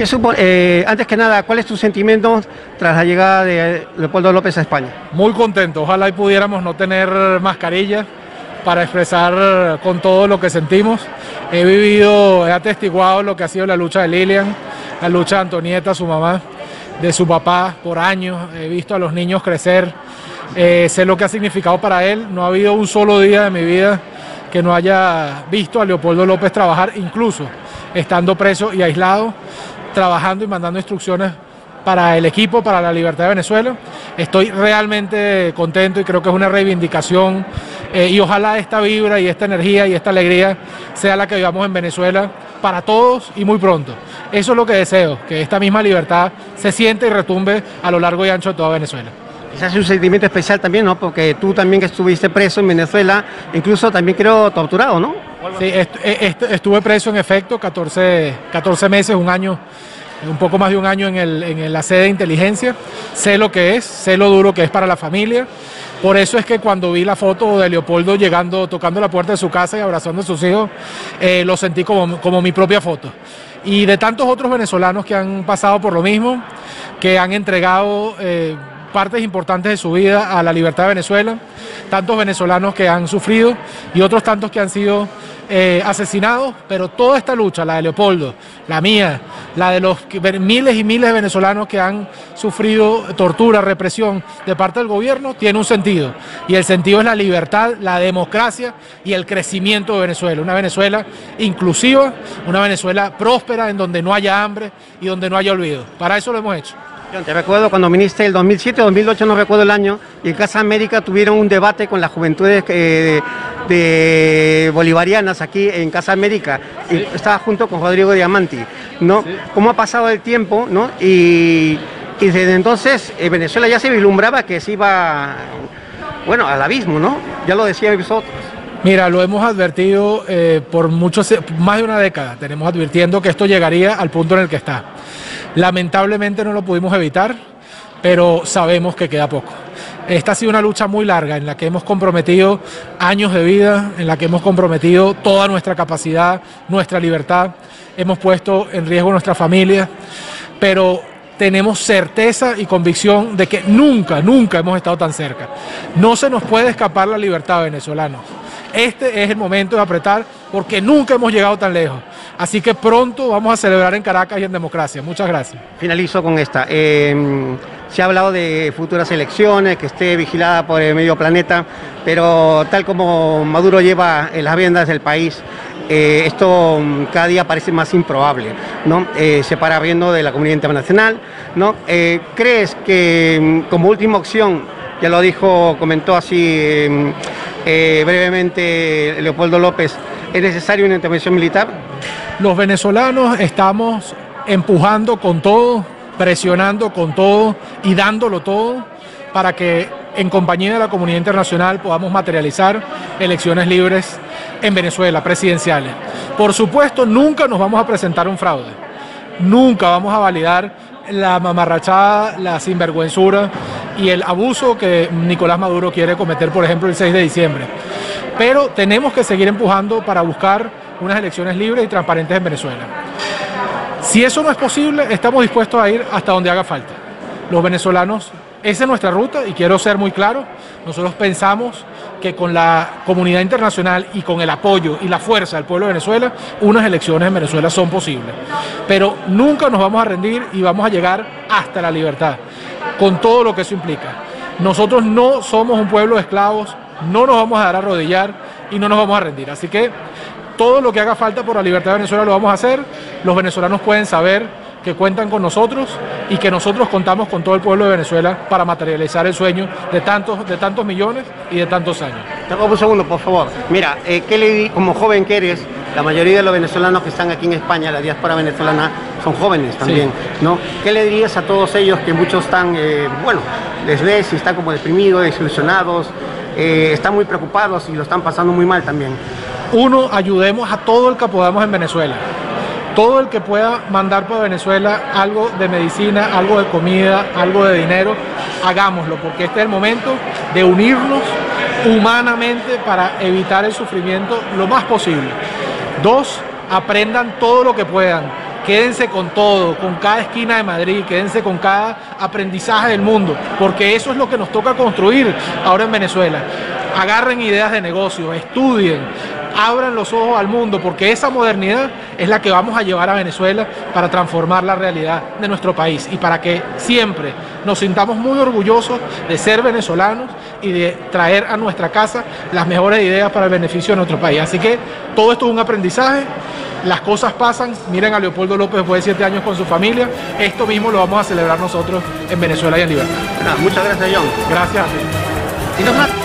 ¿Qué eh, antes que nada, ¿cuál es tu sentimiento tras la llegada de Leopoldo López a España? Muy contento, ojalá y pudiéramos no tener mascarilla para expresar con todo lo que sentimos. He vivido, he atestiguado lo que ha sido la lucha de Lilian, la lucha de Antonieta, su mamá, de su papá por años. He visto a los niños crecer, eh, sé lo que ha significado para él. No ha habido un solo día de mi vida que no haya visto a Leopoldo López trabajar, incluso estando preso y aislado, trabajando y mandando instrucciones para el equipo, para la libertad de Venezuela. Estoy realmente contento y creo que es una reivindicación eh, y ojalá esta vibra y esta energía y esta alegría sea la que vivamos en Venezuela para todos y muy pronto. Eso es lo que deseo, que esta misma libertad se siente y retumbe a lo largo y ancho de toda Venezuela. Quizás es un sentimiento especial también, ¿no? Porque tú también que estuviste preso en Venezuela, incluso también creo torturado, ¿no? Sí, est- est- estuve preso en efecto 14, 14 meses, un año, un poco más de un año en, el- en la sede de inteligencia. Sé lo que es, sé lo duro que es para la familia. Por eso es que cuando vi la foto de Leopoldo llegando, tocando la puerta de su casa y abrazando a sus hijos, eh, lo sentí como, como mi propia foto. Y de tantos otros venezolanos que han pasado por lo mismo, que han entregado eh, partes importantes de su vida a la libertad de Venezuela, tantos venezolanos que han sufrido y otros tantos que han sido eh, asesinados, pero toda esta lucha, la de Leopoldo, la mía, la de los miles y miles de venezolanos que han sufrido tortura, represión de parte del gobierno, tiene un sentido. Y el sentido es la libertad, la democracia y el crecimiento de Venezuela. Una Venezuela inclusiva, una Venezuela próspera, en donde no haya hambre y donde no haya olvido. Para eso lo hemos hecho. Te recuerdo cuando viniste el 2007, 2008, no recuerdo el año, y en Casa América tuvieron un debate con las juventudes eh, de, de bolivarianas aquí en Casa América. Y estaba junto con Rodrigo Diamanti, ¿no? ¿Cómo ha pasado el tiempo, no? Y, y desde entonces eh, Venezuela ya se vislumbraba que se iba, bueno, al abismo, ¿no? Ya lo decíais vosotros. Mira, lo hemos advertido eh, por muchos, más de una década. Tenemos advirtiendo que esto llegaría al punto en el que está. Lamentablemente no lo pudimos evitar, pero sabemos que queda poco. Esta ha sido una lucha muy larga en la que hemos comprometido años de vida, en la que hemos comprometido toda nuestra capacidad, nuestra libertad, hemos puesto en riesgo nuestra familia, pero tenemos certeza y convicción de que nunca, nunca hemos estado tan cerca. No se nos puede escapar la libertad venezolanos. Este es el momento de apretar porque nunca hemos llegado tan lejos. Así que pronto vamos a celebrar en Caracas y en democracia. Muchas gracias. Finalizo con esta. Eh, se ha hablado de futuras elecciones, que esté vigilada por el medio planeta, pero tal como Maduro lleva en las vendas del país, eh, esto mm, cada día parece más improbable, ¿no? Eh, se para viendo de la comunidad internacional, ¿no? Eh, ¿Crees que mm, como última opción, ya lo dijo, comentó así eh, brevemente Leopoldo López, es necesaria una intervención militar? Los venezolanos estamos empujando con todo, presionando con todo y dándolo todo para que en compañía de la comunidad internacional podamos materializar elecciones libres en Venezuela, presidenciales. Por supuesto, nunca nos vamos a presentar un fraude. Nunca vamos a validar la mamarrachada, la sinvergüenzura y el abuso que Nicolás Maduro quiere cometer, por ejemplo, el 6 de diciembre. Pero tenemos que seguir empujando para buscar unas elecciones libres y transparentes en Venezuela. Si eso no es posible, estamos dispuestos a ir hasta donde haga falta. Los venezolanos, esa es nuestra ruta y quiero ser muy claro, nosotros pensamos que con la comunidad internacional y con el apoyo y la fuerza del pueblo de Venezuela, unas elecciones en Venezuela son posibles. Pero nunca nos vamos a rendir y vamos a llegar hasta la libertad, con todo lo que eso implica. Nosotros no somos un pueblo de esclavos, no nos vamos a dar a arrodillar y no nos vamos a rendir. Así que todo lo que haga falta por la libertad de Venezuela lo vamos a hacer. Los venezolanos pueden saber que cuentan con nosotros y que nosotros contamos con todo el pueblo de Venezuela para materializar el sueño de tantos, de tantos millones y de tantos años. Un segundo, por favor. Mira, eh, ¿qué le di, como joven que eres, la mayoría de los venezolanos que están aquí en España, la diáspora venezolana, son jóvenes también, ¿no? ¿Qué le dirías a todos ellos que muchos están, eh, bueno, les ves y están como deprimidos, desilusionados, eh, están muy preocupados y lo están pasando muy mal también? Uno, ayudemos a todo el que podamos en Venezuela. Todo el que pueda mandar para Venezuela algo de medicina, algo de comida, algo de dinero, hagámoslo, porque este es el momento de unirnos humanamente para evitar el sufrimiento lo más posible. Dos, aprendan todo lo que puedan. quédense con todo, con cada esquina de Madrid, quédense con cada aprendizaje del mundo, porque eso es lo que nos toca construir ahora en Venezuela. Agarren ideas de negocio, estudien, abran los ojos al mundo, porque esa modernidad es la que vamos a llevar a Venezuela para transformar la realidad de nuestro país y para que siempre nos sintamos muy orgullosos de ser venezolanos y de traer a nuestra casa las mejores ideas para el beneficio de nuestro país. Así que todo esto es un aprendizaje, las cosas pasan, miren a Leopoldo López después de siete años con su familia, esto mismo lo vamos a celebrar nosotros en Venezuela y en libertad. muchas gracias John. Gracias a ti.